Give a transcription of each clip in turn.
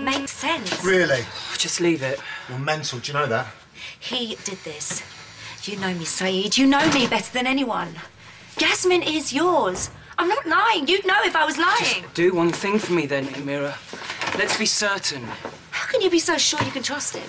Syed, it makes sense. Really? Oh, just leave it. You're mental, do you know that? He did this. You know me, Syed. You know me better than anyone. Yasmin is yours. I'm not lying. You'd know if I was lying. Do one thing for me then, Amira. Let's be certain. How can you be so sure you can trust him?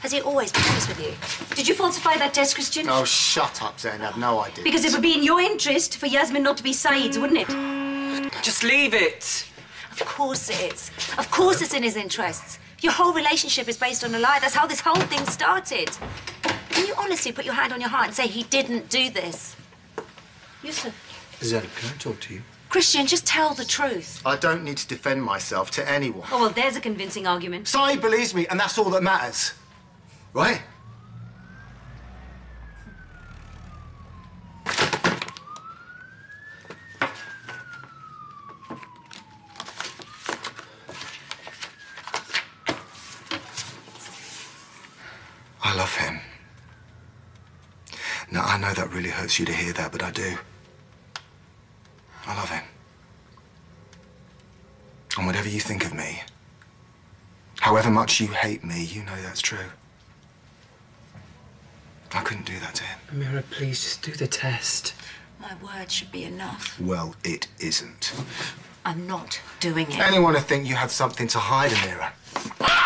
Has he always been honest with you? Did you falsify that test, Christian? Oh, shut up, Zainab. No, I didn't. Because it would be in your interest for Yasmin not to be Syed's, wouldn't it? Just leave it. Of course it is. Of course it's in his interests. Your whole relationship is based on a lie. That's how this whole thing started. Can you honestly put your hand on your heart and say he didn't do this? Yusef. Zainab, can I talk to you? Christian, just tell the truth. I don't need to defend myself to anyone. Oh, well, there's a convincing argument. Syed believes me, and that's all that matters. Right? I love him. Now, I know that really hurts you to hear that, but I do. I love him. And whatever you think of me, however much you hate me, you know that's true. I couldn't do that to him. Amira, please just do the test. My word should be enough. Well, it isn't. I'm not doing it. Anyone would think you had something to hide, Amira.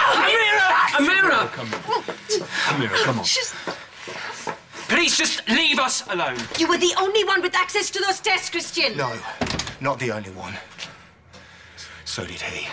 Amira! Amira, come on. Please just leave us alone. You were the only one with access to those tests, Christian. No, not the only one. So did he.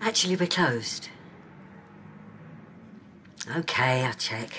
Actually, we're closed. Okay, I'll check.